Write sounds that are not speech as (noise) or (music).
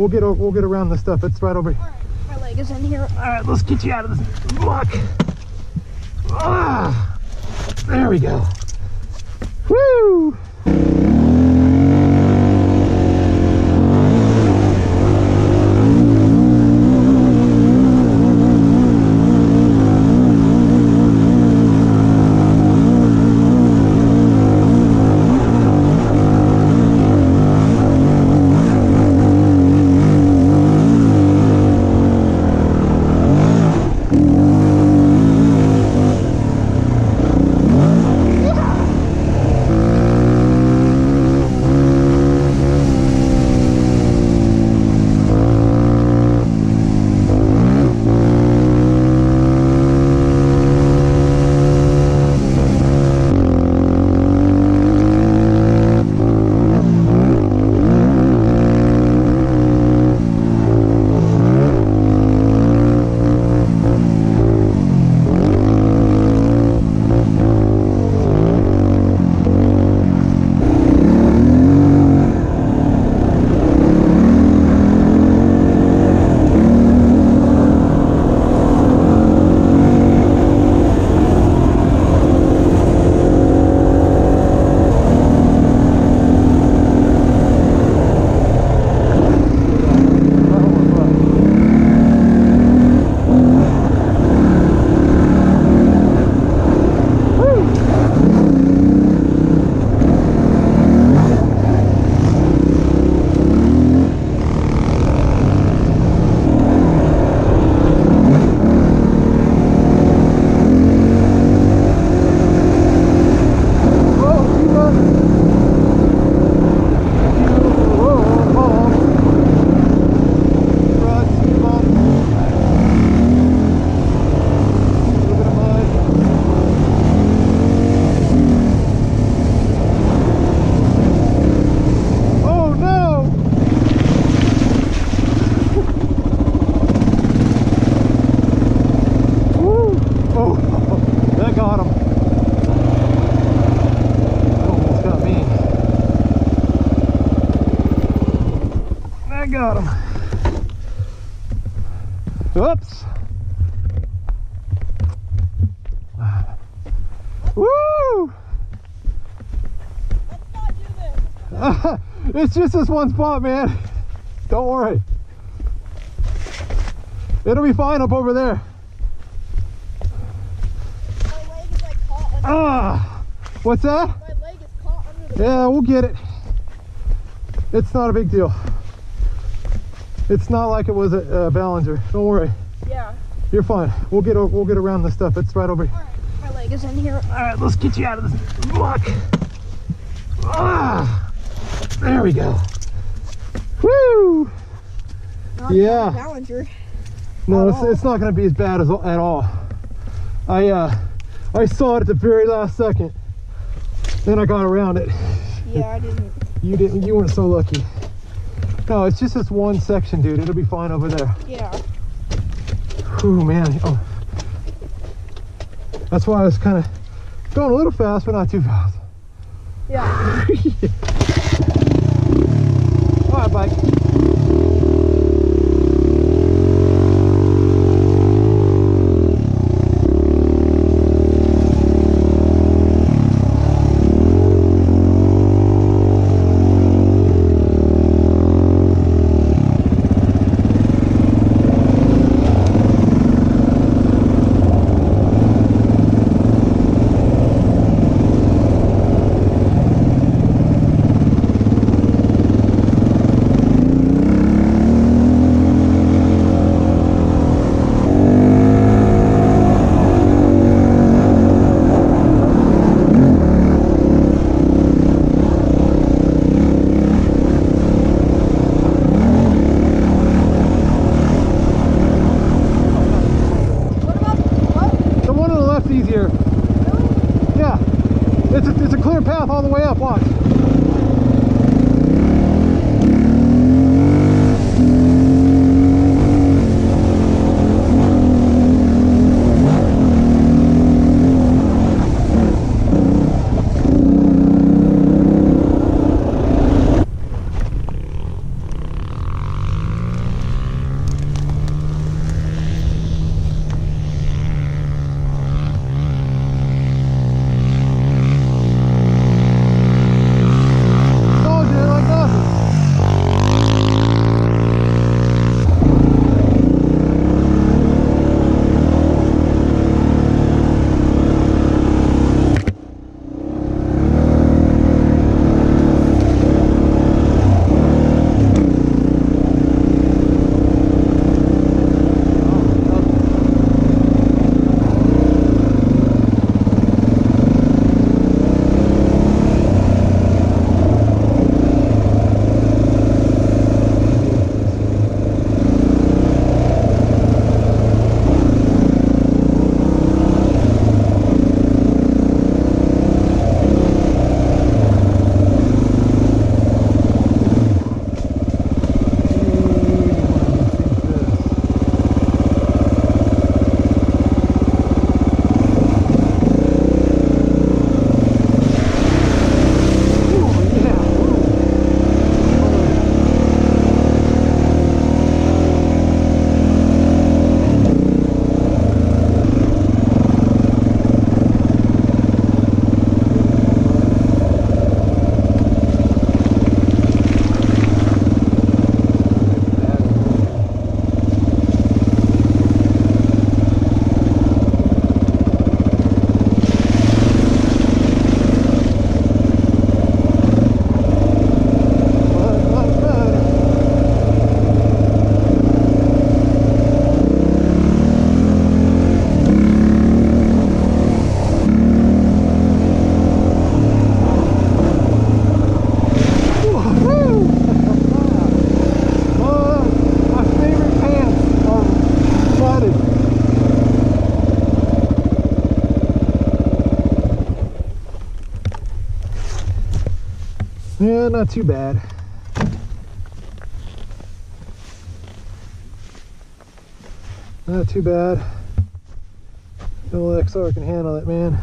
We'll get we'll get around this stuff. It's right over here. My leg is in here. All right, let's get you out of this muck. Ah, there we go. Woo! Woo! (laughs) it's just this one spot, man. Don't worry. It'll be fine up over there. My leg is like caught under, Ah! What's that? my leg is caught under the Yeah, we'll get it. It's not a big deal. It's not like it was a, uh, Ballinger. Don't worry. Yeah. You're fine. We'll get we'll get around this stuff. It's right over here. My leg is in here. All right, let's get you out of this muck. Ah! There we go. Woo! Not Yeah. Ballinger. No, it's, it's not going to be as bad as at all. I uh, I saw it at the very last second. Then I got around it. Yeah, I didn't. You didn't. You weren't so lucky. No, it's just this one section, dude. It'll be fine over there. Yeah. Ooh, man. Oh. That's why I was kind of going a little fast, but not too fast. Yeah. (laughs) All right, bike. What about what? The one on the left's easier. Yeah. It's a, it's a clear path all the way up. Watch. Yeah, not too bad. Not too bad. The old XR can handle it, man.